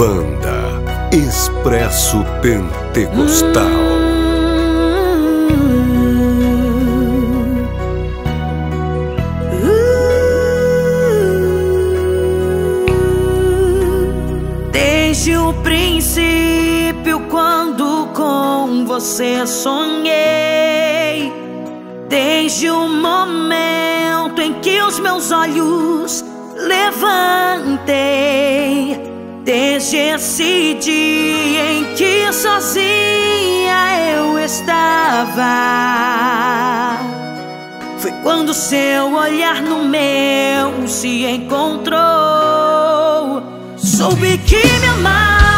Banda Expresso Pentecostal. Desde o princípio, quando com você sonhei, desde o momento em que os meus olhos levantei, desde esse dia em que sozinha eu estava. Foi quando seu olhar no meu se encontrou. Soube que me amava,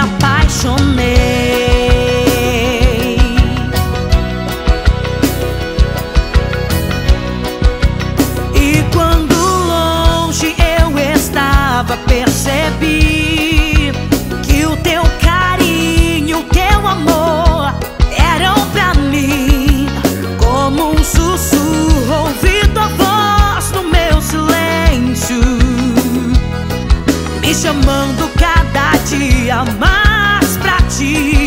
apaixonei. E quando longe eu estava, percebi que o teu carinho, teu amor eram pra mim como um sussurro. Ouvi tua voz no meu silêncio, me chamando dia mais pra ti.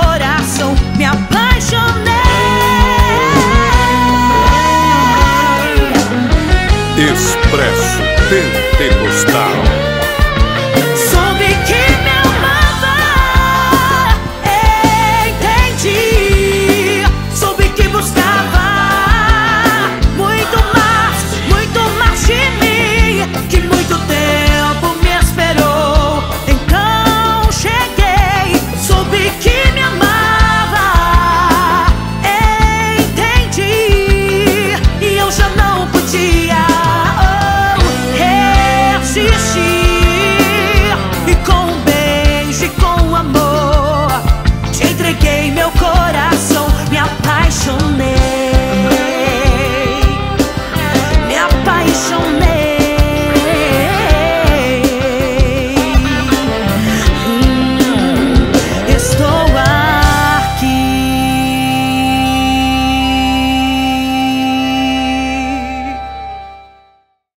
Coração, me apaixonei. Expresso Pentecostal. controlling